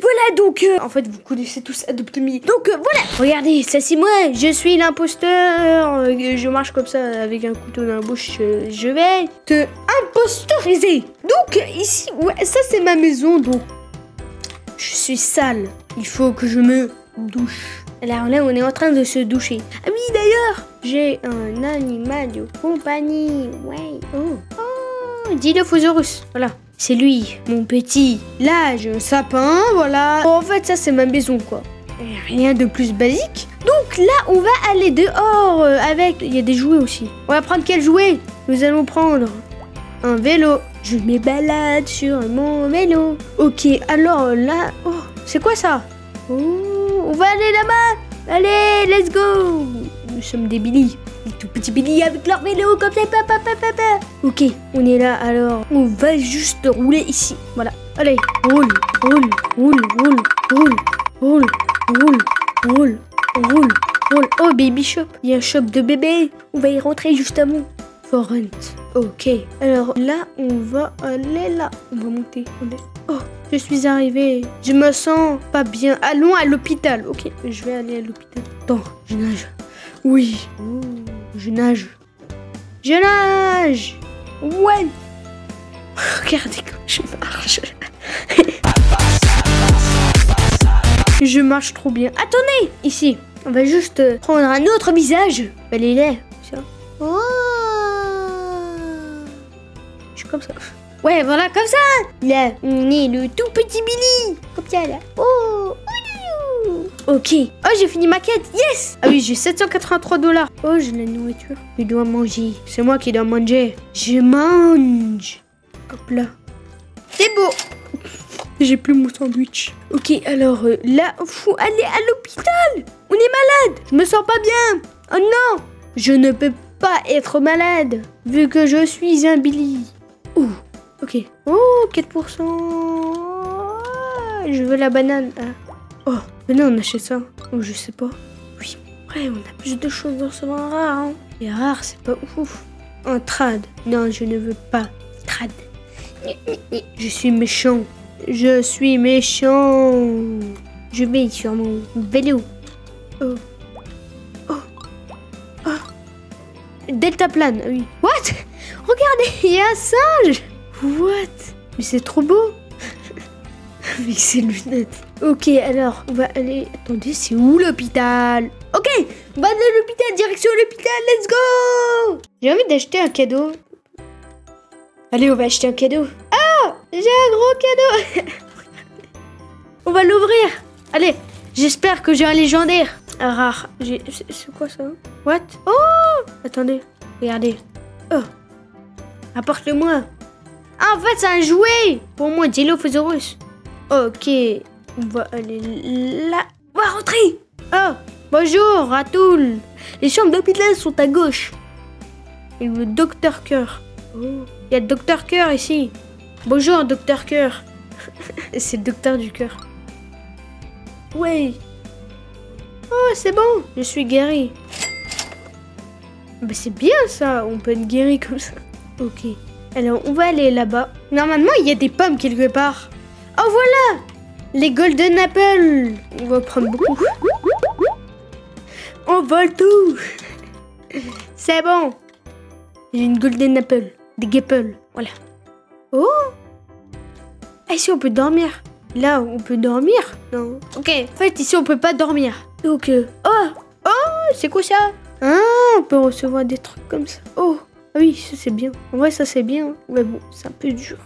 Voilà, donc, euh, en fait, vous connaissez tous Adopt. Donc, euh, voilà Regardez, ça c'est moi, je suis l'imposteur. Euh, Je marche comme ça, avec un couteau dans la bouche. Je vais te imposteriser. Donc, ici, ouais, ça c'est ma maison, donc... Je suis sale. Il faut que je me douche. Alors là, on est en train de se doucher. Ah oui, d'ailleurs, j'ai un animal de compagnie. Ouais. Oh. Oh, Dilophosaurus. Voilà. C'est lui, mon petit. Là, j'ai sapin, voilà. En fait, ça, c'est ma maison, quoi. Rien de plus basique. Donc là, on va aller dehors euh, avec... Il y a des jouets aussi. On va prendre quel jouet Nous allons prendre? Un vélo. Je me balade sur mon vélo. Ok, alors là... Oh, c'est quoi ça? Oh, on va aller là-bas Allez, let's go Nous sommes des. Tout petits Billy avec leur vélo comme ça. pa, pa, pa, pa, pa. Ok, on est là, alors on va juste rouler ici. Voilà. Allez, roule, roule, roule, roule, roule, roule, roule, roule, roule. Oh, baby shop. Il y a un shop de bébé. On va y rentrer justement. For rent. Ok. Alors là, on va aller là. On va monter. On est- Oh, je suis arrivée. Je me sens pas bien. Allons à l'hôpital. Ok, je vais aller à l'hôpital. Attends, je nage. Oui. Oh, je nage. Je nage. Ouais. Regardez comme je marche. je marche trop bien. Attendez, ici. On va juste euh, prendre un autre visage. Elle est là. Ça. Oh. Je suis comme ça. Ouais, voilà, comme ça. Là, on est le tout petit Billy. Comme ça, là. Oh. Ok. Oh, j'ai fini ma quête. Yes. Ah oui, j'ai 783 dollars. Oh, j'ai la nourriture. Je dois manger. C'est moi qui dois manger. Je mange. Hop là. C'est beau. J'ai plus mon sandwich. Ok, alors euh, là, faut aller à l'hôpital. On est malade. Je me sens pas bien. Oh non. Je ne peux pas être malade vu que je suis un Billy. Ouh. Ok. Oh, 4%. Ah, Je veux la banane. Ah. Oh, on achète ça. Oh, je sais pas. Oui. Ouais, on a plus de choses dans ce vin rare. Hein. Et rare, c'est pas ouf. Un trad. Non, je ne veux pas. Trad. Je suis méchant. Je suis méchant. Je vais sur mon vélo. Oh. Oh. Oh. Delta plane, ah oui. What? Regardez, il y a un singe. What? Mais c'est trop beau. Avec ses lunettes. Ok, alors, on va aller... Attendez, c'est où l'hôpital? Ok, on va aller à l'hôpital, direction l'hôpital, let's go J'ai envie d'acheter un cadeau. Allez, on va acheter un cadeau. Ah J'ai un gros cadeau On va l'ouvrir Allez, j'espère que j'ai un légendaire. Un rare. C'est quoi ça? What? Oh Attendez, regardez. Oh Apporte-le-moi. Ah, en fait, c'est un jouet Pour moi, Dilophosaurus. Ok, on va aller là. On va rentrer Oh Bonjour, Ratoul Les chambres d'hôpital sont à gauche. Et le docteur Cœur. Oh, il y a le docteur Cœur ici. Bonjour, docteur Cœur. c'est le docteur du cœur. Ouais. Oh, c'est bon, je suis guéri. Bah, c'est bien ça, on peut être guéri comme ça. Ok. Alors, on va aller là-bas. Normalement, il y a des pommes quelque part. Oh, voilà Les Golden Apple On va prendre beaucoup. On vole tout C'est bon J'ai une Golden Apple. Des Gapple. Voilà. Oh Ah, ici, on peut dormir. Là, on peut dormir Non? Ok. En fait, ici, on peut pas dormir. Donc, euh, oh Oh C'est quoi ça? Ah, on peut recevoir des trucs comme ça. Oh ah oui, ça c'est bien. En vrai, ça c'est bien. Mais bon, c'est un peu dur.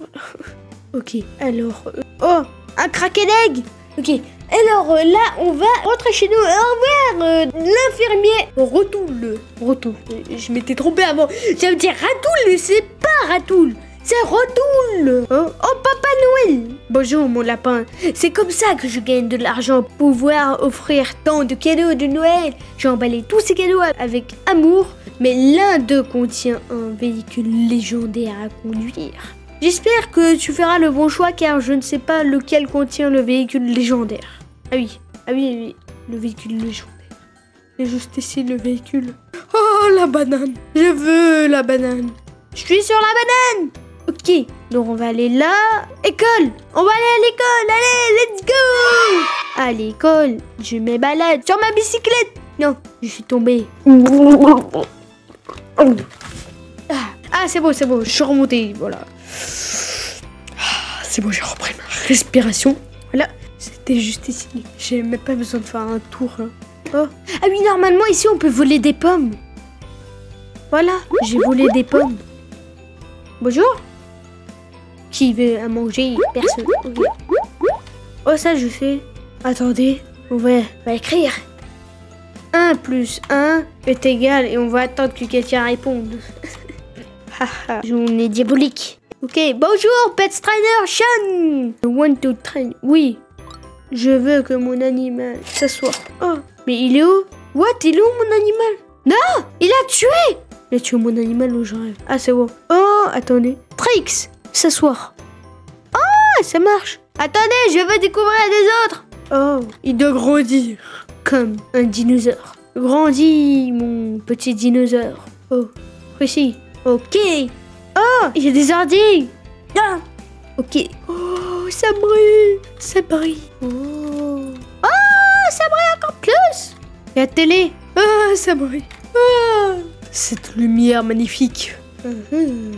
ok, alors... euh, Oh Un kraken egg Ok, alors euh, là, on va rentrer chez nous. Au revoir, euh, l'infirmier. Ratoul. Ratoul. Euh, Je m'étais trompé avant. J'allais dire Ratoul, mais c'est pas Ratoul. C'est Ratoul. Oh, oh, Papa Noël. Bonjour, mon lapin. C'est comme ça que je gagne de l'argent pouvoir offrir tant de cadeaux de Noël. J'ai emballé tous ces cadeaux avec amour, mais l'un d'eux contient un véhicule légendaire à conduire. J'espère que tu feras le bon choix car je ne sais pas lequel contient le véhicule légendaire. Ah oui, ah oui, le véhicule légendaire. Et juste ici le véhicule. Oh la banane Je veux la banane Je suis sur la banane Ok, Donc on va aller là. École On va aller à l'école Allez, let's go À l'école, je me balade sur ma bicyclette. Non, je suis tombée. Ah, c'est bon, c'est bon, je suis remontée, voilà. Ah, c'est bon, j'ai repris ma respiration. Voilà, c'était juste ici. J'ai même pas besoin de faire un tour. là. Oh. Ah oui, normalement ici on peut voler des pommes. Voilà, j'ai volé des pommes. Bonjour. Qui veut manger? Personne. Oh, ça je fais. Attendez, on va, on va écrire. 1 plus 1 est égal et on va attendre que quelqu'un réponde. Journée diabolique. Ok, bonjour, Pet Trainer Sean. Want to train. Oui, je veux que mon animal s'assoie. Oh, mais il est où? What? Il est où mon animal? Non Il a tué Il a tué mon animal où je rêve. Ah, c'est bon. Oh, attendez. Trix, s'asseoir. Oh, ça marche. Attendez, je veux découvrir les autres. Oh, il doit grandir. Comme un dinosaure. Grandis, mon petit dinosaure. Oh, ici. Ok. Oh, il y a des ordi. Ah, ok. Oh, ça brille. Ça brille. Oh. Oh, ça brille encore plus. Et la télé. Ah, ça brille. Ah, cette lumière magnifique. Mhm.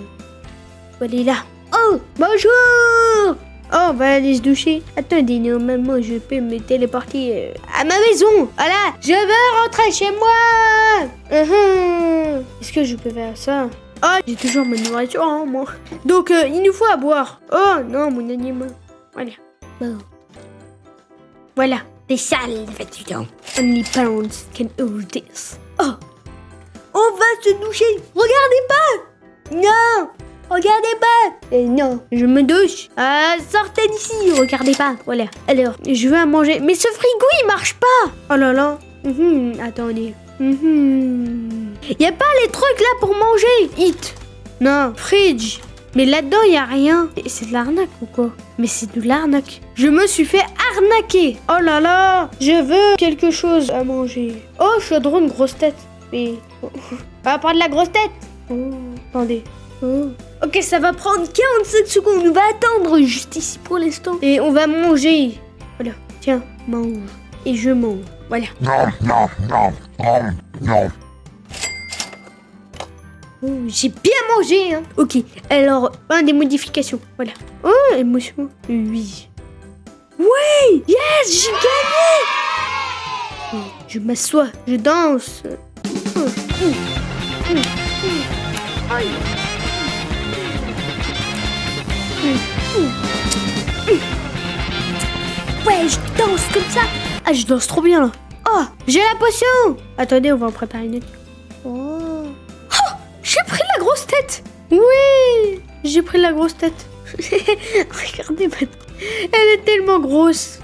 Elle est là. Oh, bonjour. Oh, on va aller se doucher. Attendez, normalement, je peux me téléporter euh, à ma maison. Voilà, je veux rentrer chez moi. Mhm. Est-ce que je peux faire ça? Oh, j'ai toujours ma nourriture en moi. Donc, euh, il nous faut à boire. Oh, non, mon animal. Voilà. Bon. Voilà. T'es sale, fais-tu-donc. Only parents can hold this. Oh On va se doucher Regardez pas Non Regardez pas Euh, Non, je me douche. Ah, sortez d'ici Regardez pas. Voilà. Alors, je veux à manger. Mais ce frigo, il marche pas Oh là là. Mhm, Attendez. Mhm. Y a pas les trucs là pour manger Hit Non, fridge mais là-dedans, il a rien. C'est de l'arnaque ou quoi? Mais c'est de l'arnaque. Je me suis fait arnaquer. Oh là là, je veux quelque chose à manger. Oh, je drôle, une grosse tête. Mais... oh. On va prendre la grosse tête. Oh, attendez. Oh. Ok, ça va prendre 45 secondes. On va attendre juste ici pour l'instant. Et on va manger. Voilà, tiens, mange. Et je mange. Voilà. Nom, nom, nom, nom, nom. Oh, j'ai bien mangé, hein. Ok, alors, un des modifications, voilà. Oh, émotion, oui. Oui, yes, j'ai gagné Oh, Je m'assois, je danse. Oh, mm. Ouais, je danse comme ça. Ah, je danse trop bien, là. Oh, j'ai la potion Attendez, on va en préparer une autre. Grosse tête Oui J'ai pris la grosse tête. Regardez, elle est tellement grosse.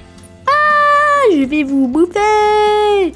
Ah Je vais vous bouffer